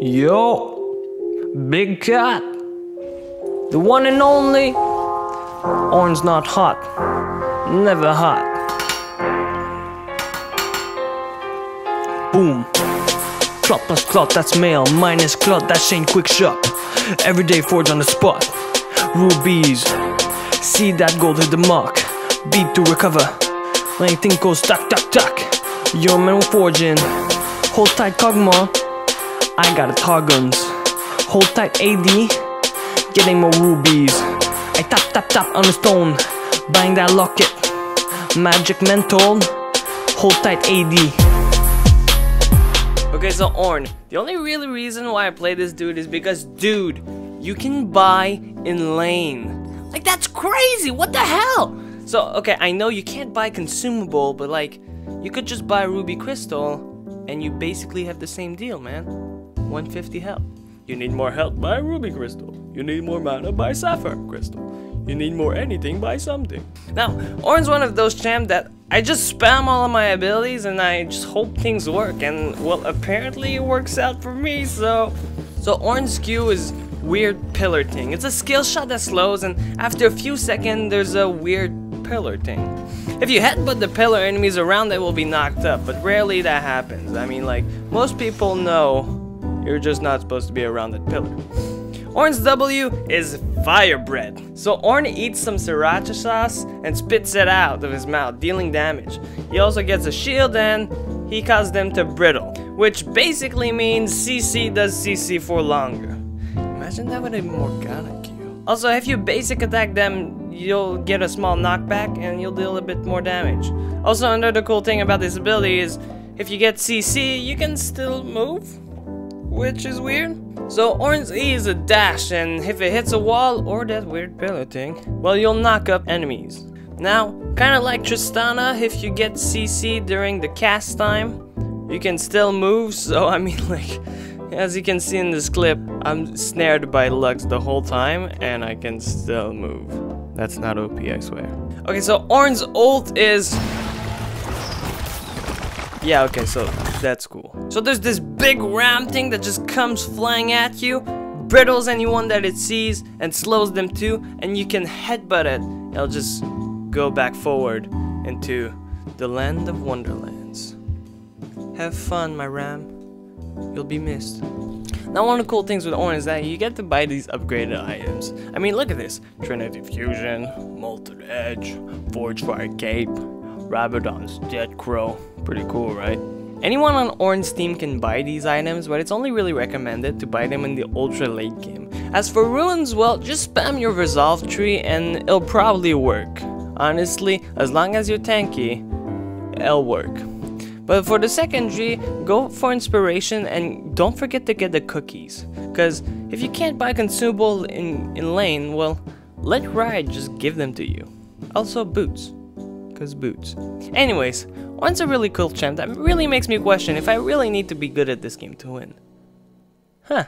Yo, Big Cat, the one and only. Orange not hot, never hot. Boom. Clot plus clot, that's male. Minus clot, that's Shane Quick Shop. Everyday forge on the spot. Rubies. See that gold hit the mark. Beat to recover. Anything goes tuck tuck tuck. Your man forging. Hold tight Kog'Maw. I got a Targums. Hold tight AD. Getting more rubies. I tap tap tap on the stone. Buying that locket. Magic mental. Hold tight AD. Okay, so Ornn, the only really reason why I play this dude is because, dude, you can buy in lane. Like, that's crazy! What the hell? So, okay, I know you can't buy consumable, but like, you could just buy Ruby Crystal, and you basically have the same deal, man. 150 health. You need more health, buy Ruby Crystal. You need more mana, buy Sapphire Crystal. You need more anything, buy something. Now, Ornn's one of those champ that I just spam all of my abilities and I just hope things work and well apparently it works out for me so so Ornn's Q is weird pillar thing. It's a skill shot that slows and after a few seconds there's a weird pillar thing. If you headbutt the pillar enemies around they will be knocked up but rarely that happens. I mean like most people know you're just not supposed to be around that pillar. Ornn's W is fire bread. So Orn eats some sriracha sauce and spits it out of his mouth, dealing damage. He also gets a shield and he causes them to brittle, which basically means CC does CC for longer. Imagine that with a Morgana Q. Also, if you basic attack them, you'll get a small knockback and you'll deal a bit more damage. Also, another cool thing about this ability is if you get CC, you can still move, which is weird. So Ornn's E is a dash, and if it hits a wall or that weird pillar thing, well, you'll knock up enemies. Now, kinda like Tristana, if you get CC during the cast time, you can still move, so I mean, like, as you can see in this clip, I'm snared by Lux the whole time, and I can still move. That's not OP, I swear. Okay, so Ornn's ult is yeah, okay, so that's cool. So there's this big ram thing that just comes flying at you, brittles anyone that it sees, and slows them too, and you can headbutt it. It'll just go back forward into the land of wonderlands. Have fun, my ram. You'll be missed. Now, one of the cool things with Ornn is that you get to buy these upgraded items. I mean, look at this. Trinity Fusion, Molten Edge, Forge Fire Cape, Rabadon's Deathcrown. Pretty cool, right? Anyone on Ornn's Team can buy these items, but it's only really recommended to buy them in the ultra late game. As for runes, well, just spam your resolve tree and it'll probably work. Honestly, as long as you're tanky, it'll work. But for the secondary, go for inspiration and don't forget to get the cookies. Cause if you can't buy consumable in, in lane, well, let Riot just give them to you. Also boots. Boots. Anyways, Ornn's a really cool champ that really makes me question if I really need to be good at this game to win. Huh.